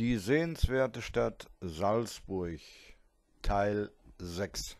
Die sehenswerte Stadt Salzburg Teil 6